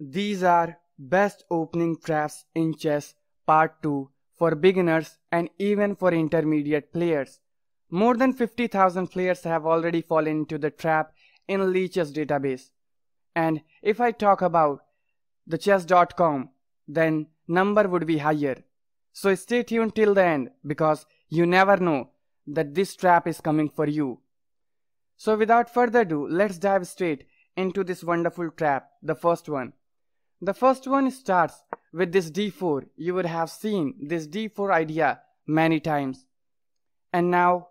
These are best opening traps in chess part 2 for beginners and even for intermediate players. More than 50,000 players have already fallen into the trap in Lichess database. And if I talk about the chess.com, then number would be higher. So stay tuned till the end because you never know that this trap is coming for you. So without further ado, let's dive straight into this wonderful trap, the first one. The first one starts with this d4. You would have seen this d4 idea many times. And now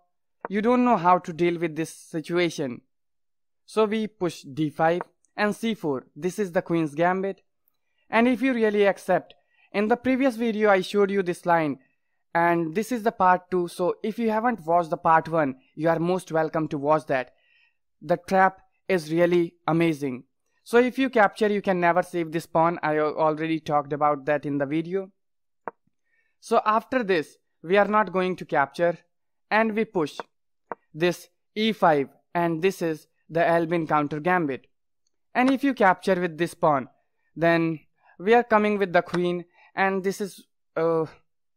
you don't know how to deal with this situation. So we push d5 and c4. This is the queen's gambit. And if you really accept, in the previous video I showed you this line and this is the part 2 so if you haven't watched the part 1 you are most welcome to watch that. The trap is really amazing. So if you capture, you can never save this pawn. I already talked about that in the video. So after this, we are not going to capture and we push this e5 and this is the Albin counter gambit. And if you capture with this pawn, then we are coming with the queen and this is a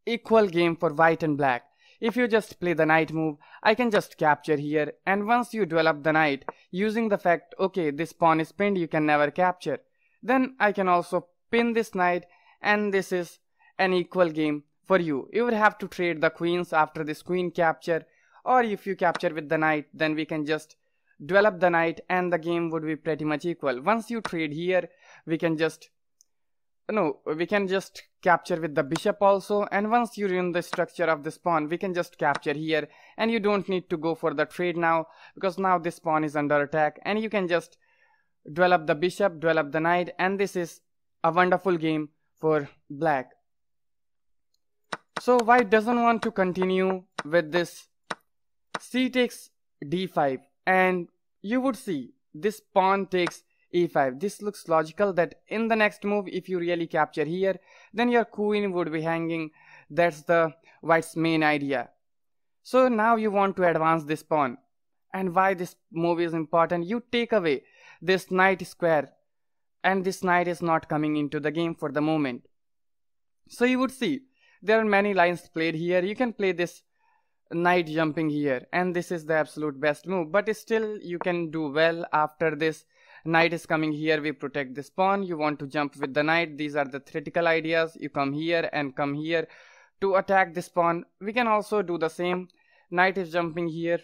equal game for white and black. If you just play the knight move, I can just capture here and once you develop the knight using the fact okay this pawn is pinned you can never capture. Then I can also pin this knight and this is an equal game for you. You would have to trade the queens after this queen capture or if you capture with the knight then we can just develop the knight and the game would be pretty much equal. Once you trade here we can just no we can just capture with the bishop also and once you ruin the structure of this pawn we can just capture here and you don't need to go for the trade now because now this pawn is under attack and you can just develop the bishop develop the knight and this is a wonderful game for black. So white doesn't want to continue with this? C takes d5 and you would see this pawn takes e5. This looks logical that in the next move if you really capture here then your queen would be hanging. That's the white's main idea. So now you want to advance this pawn. And why this move is important? You take away this knight square and this knight is not coming into the game for the moment. So you would see there are many lines played here. You can play this knight jumping here and this is the absolute best move but still you can do well after this knight is coming here we protect this pawn you want to jump with the knight these are the theoretical ideas. You come here and come here to attack this pawn we can also do the same. Knight is jumping here.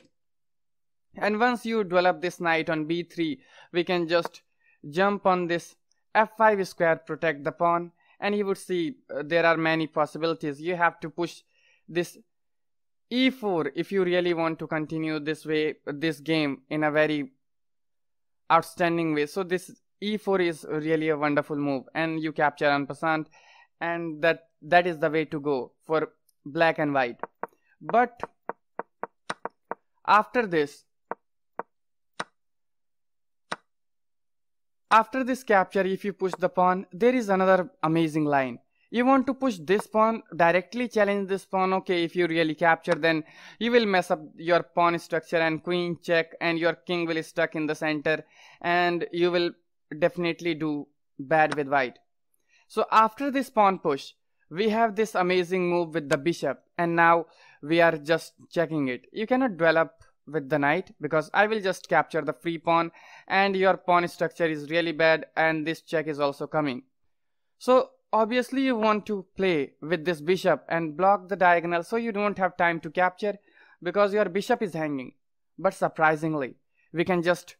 And once you develop this knight on b3 we can just jump on this f5 square protect the pawn. And you would see uh, there are many possibilities. You have to push this e4 if you really want to continue this way this game in a very outstanding way. So this e4 is really a wonderful move and you capture en passant and that that is the way to go for black and white. But after this after this capture if you push the pawn there is another amazing line you want to push this pawn directly challenge this pawn okay if you really capture then you will mess up your pawn structure and queen check and your king will stuck in the center and you will definitely do bad with white. So after this pawn push we have this amazing move with the bishop and now we are just checking it. You cannot develop with the knight because I will just capture the free pawn and your pawn structure is really bad and this check is also coming. So obviously you want to play with this bishop and block the diagonal so you don't have time to capture because your bishop is hanging. But surprisingly, we can just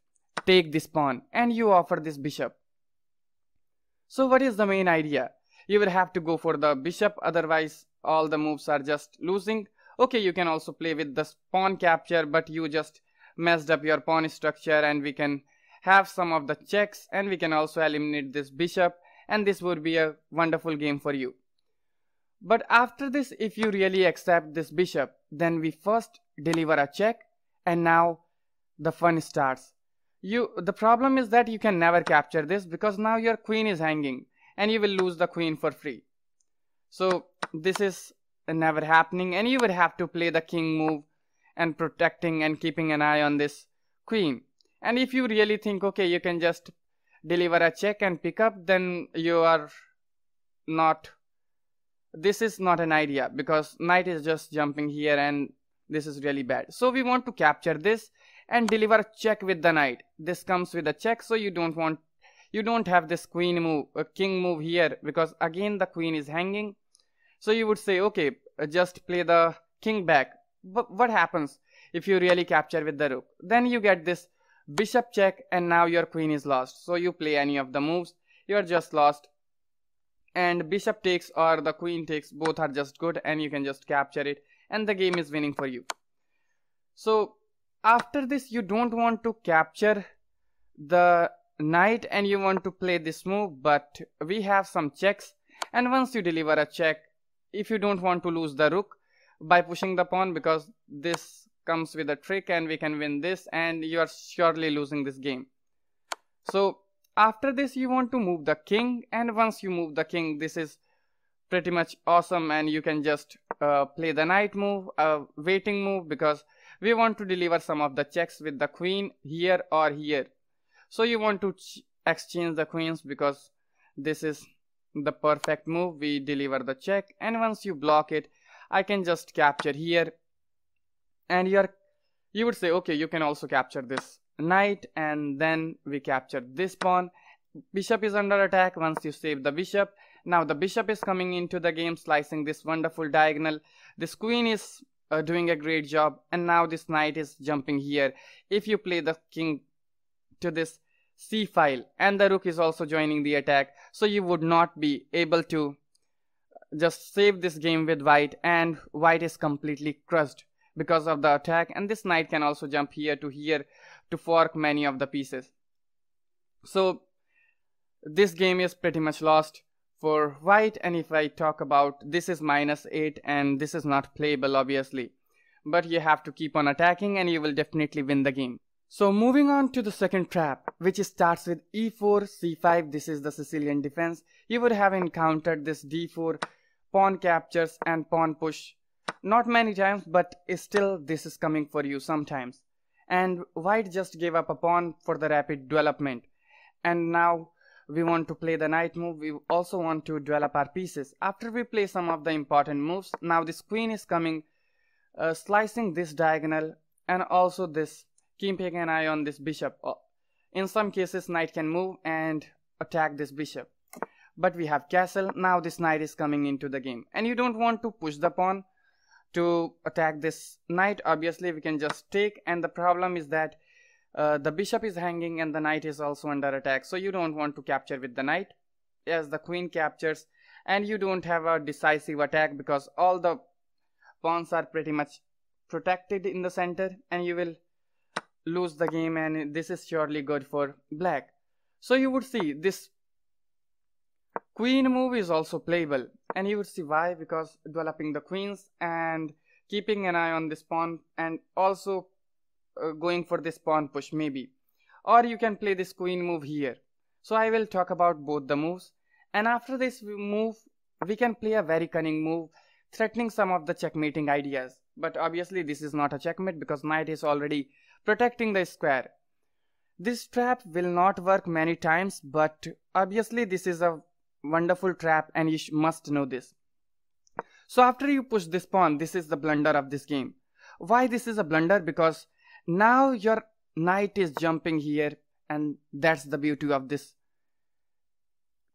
take this pawn and you offer this bishop. So what is the main idea? You will have to go for the bishop otherwise all the moves are just losing. Okay, you can also play with the pawn capture but you just messed up your pawn structure and we can have some of the checks and we can also eliminate this bishop and this would be a wonderful game for you. But after this, if you really accept this bishop, then we first deliver a check and now the fun starts. You, the problem is that you can never capture this because now your queen is hanging and you will lose the queen for free. So this is never happening and you would have to play the king move and protecting and keeping an eye on this queen. And if you really think, okay, you can just deliver a check and pick up then you are not this is not an idea because knight is just jumping here and this is really bad. So we want to capture this and deliver a check with the knight. This comes with a check so you don't want you don't have this queen move a king move here because again the queen is hanging. So you would say okay uh, just play the king back. But what happens if you really capture with the rook? Then you get this bishop check and now your queen is lost. So you play any of the moves. You are just lost. And bishop takes or the queen takes both are just good and you can just capture it and the game is winning for you. So after this you don't want to capture the knight and you want to play this move but we have some checks. And once you deliver a check if you don't want to lose the rook by pushing the pawn because this comes with a trick and we can win this and you are surely losing this game. So after this you want to move the king and once you move the king this is pretty much awesome and you can just uh, play the knight move a waiting move because we want to deliver some of the checks with the queen here or here. So you want to exchange the queens because this is the perfect move. We deliver the check and once you block it I can just capture here and here you would say okay you can also capture this knight and then we capture this pawn. Bishop is under attack once you save the bishop. Now the bishop is coming into the game slicing this wonderful diagonal. This queen is uh, doing a great job and now this knight is jumping here. If you play the king to this c file and the rook is also joining the attack so you would not be able to just save this game with white and white is completely crushed because of the attack and this knight can also jump here to here to fork many of the pieces so this game is pretty much lost for white and if I talk about this is minus 8 and this is not playable obviously but you have to keep on attacking and you will definitely win the game so moving on to the second trap, which starts with e4, c5, this is the Sicilian defense. You would have encountered this d4, pawn captures and pawn push. Not many times, but still this is coming for you sometimes. And white just gave up a pawn for the rapid development. And now we want to play the knight move. We also want to develop our pieces. After we play some of the important moves, now this queen is coming, uh, slicing this diagonal and also this keeping an eye on this bishop. Uh, in some cases, knight can move and attack this bishop. But we have castle. Now this knight is coming into the game. And you don't want to push the pawn to attack this knight. Obviously, we can just take. And the problem is that uh, the bishop is hanging and the knight is also under attack. So you don't want to capture with the knight. As the queen captures. And you don't have a decisive attack because all the pawns are pretty much protected in the center. And you will lose the game and this is surely good for black. So you would see this queen move is also playable and you would see why because developing the queens and keeping an eye on this pawn and also uh, going for this pawn push maybe. Or you can play this queen move here. So I will talk about both the moves. And after this move we can play a very cunning move threatening some of the checkmating ideas. But obviously this is not a checkmate because knight is already protecting the square. This trap will not work many times but obviously this is a wonderful trap and you must know this. So after you push this pawn, this is the blunder of this game. Why this is a blunder? Because now your knight is jumping here and that's the beauty of this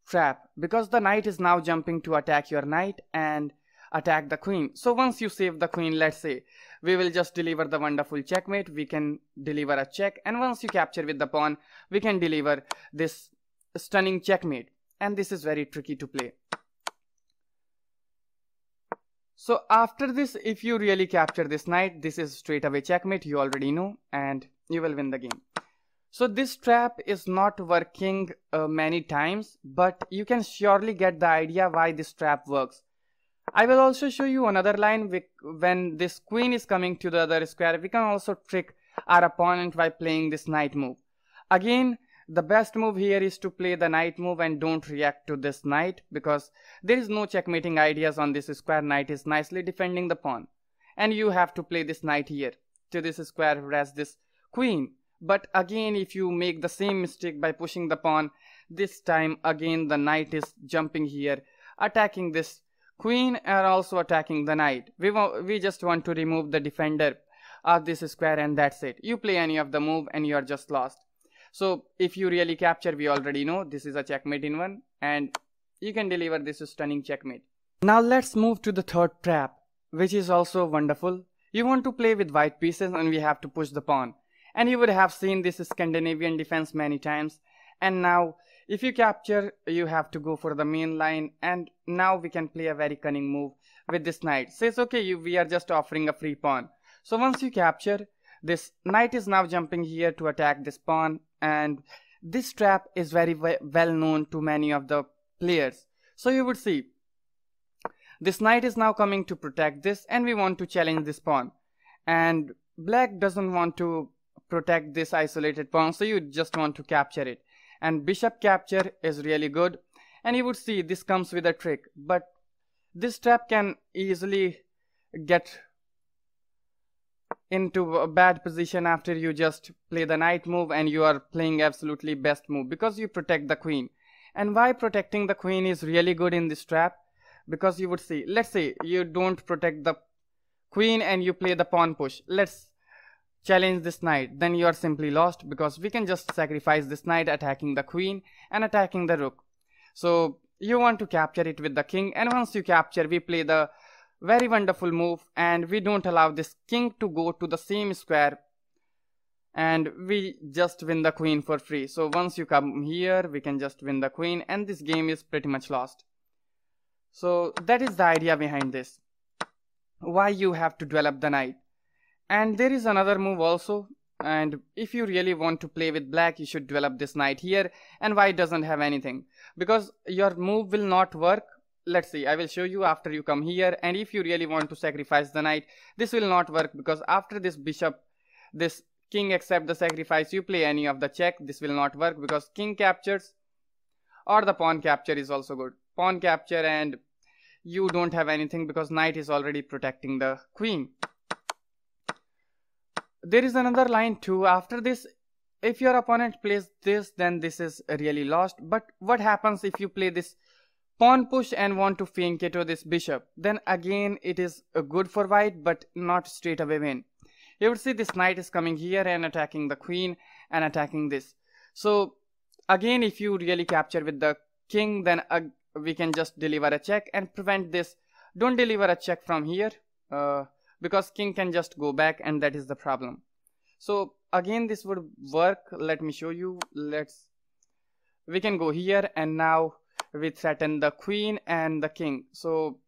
trap. Because the knight is now jumping to attack your knight and attack the queen. So once you save the queen, let's say, we will just deliver the wonderful checkmate. We can deliver a check. And once you capture with the pawn, we can deliver this stunning checkmate. And this is very tricky to play. So after this, if you really capture this knight, this is straight away checkmate. You already know and you will win the game. So this trap is not working uh, many times, but you can surely get the idea why this trap works. I will also show you another line when this queen is coming to the other square. We can also trick our opponent by playing this knight move. Again, the best move here is to play the knight move and don't react to this knight because there is no checkmating ideas on this square. Knight is nicely defending the pawn. And you have to play this knight here to this square whereas this queen But again, if you make the same mistake by pushing the pawn, this time again the knight is jumping here, attacking this queen and also attacking the knight. We, we just want to remove the defender of this square and that's it. You play any of the move and you are just lost. So if you really capture, we already know this is a checkmate in one and you can deliver this stunning checkmate. Now let's move to the third trap, which is also wonderful. You want to play with white pieces and we have to push the pawn. And you would have seen this Scandinavian defense many times. And now if you capture, you have to go for the main line and now we can play a very cunning move with this knight. Says okay, you, we are just offering a free pawn. So once you capture, this knight is now jumping here to attack this pawn and this trap is very well known to many of the players. So you would see this knight is now coming to protect this and we want to challenge this pawn. And black doesn't want to protect this isolated pawn so you just want to capture it. And bishop capture is really good and you would see this comes with a trick but this trap can easily get into a bad position after you just play the knight move and you are playing absolutely best move because you protect the queen. And why protecting the queen is really good in this trap? Because you would see let's say you don't protect the queen and you play the pawn push. Let's challenge this knight. Then you are simply lost because we can just sacrifice this knight attacking the queen and attacking the rook. So you want to capture it with the king and once you capture we play the very wonderful move and we don't allow this king to go to the same square. And we just win the queen for free. So once you come here we can just win the queen and this game is pretty much lost. So that is the idea behind this. Why you have to develop the knight. And there is another move also and if you really want to play with black you should develop this knight here. And white doesn't have anything? Because your move will not work let's see i will show you after you come here and if you really want to sacrifice the knight this will not work because after this bishop this king accept the sacrifice you play any of the check this will not work because king captures or the pawn capture is also good. Pawn capture and you don't have anything because knight is already protecting the queen. There is another line too after this if your opponent plays this then this is really lost. But what happens if you play this pawn push and want to fianchetto this bishop. Then again it is good for white but not straight away win. You would see this knight is coming here and attacking the queen and attacking this. So again if you really capture with the king then uh, we can just deliver a check and prevent this. Don't deliver a check from here uh, because king can just go back and that is the problem. So again this would work. Let me show you. Let's we can go here and now we threaten the queen and the king. So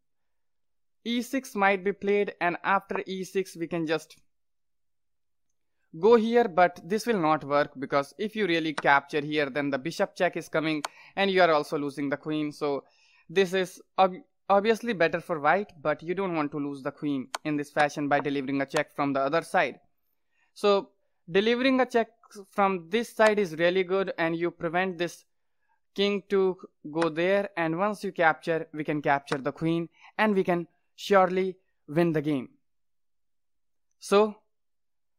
e6 might be played and after e6 we can just go here but this will not work because if you really capture here then the bishop check is coming and you are also losing the queen. So this is ob obviously better for white but you don't want to lose the queen in this fashion by delivering a check from the other side. So delivering a check from this side is really good and you prevent this king to go there and once you capture we can capture the queen and we can surely win the game. So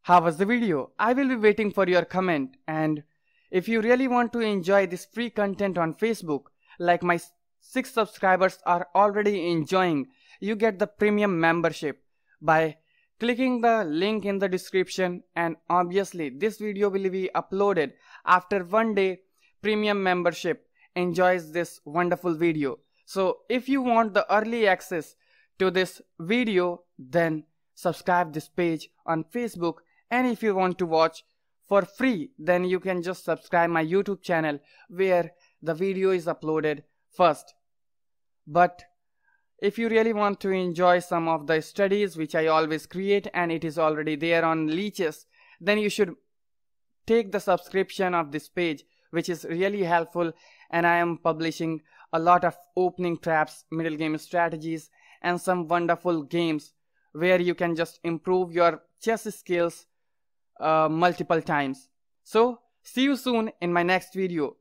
how was the video? I will be waiting for your comment and if you really want to enjoy this free content on Facebook like my 6 subscribers are already enjoying you get the premium membership by clicking the link in the description and obviously this video will be uploaded after one day premium membership enjoys this wonderful video. So if you want the early access to this video, then subscribe this page on Facebook. And if you want to watch for free, then you can just subscribe my YouTube channel where the video is uploaded first. But if you really want to enjoy some of the studies which I always create and it is already there on Lichess, then you should take the subscription of this page which is really helpful and I am publishing a lot of opening traps, middle game strategies and some wonderful games where you can just improve your chess skills uh, multiple times. So see you soon in my next video.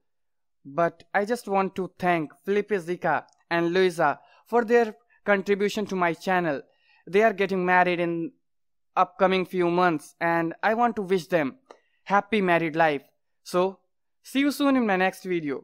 But I just want to thank Felipe Zika and Luisa for their contribution to my channel. They are getting married in upcoming few months and I want to wish them happy married life. So, see you soon in my next video.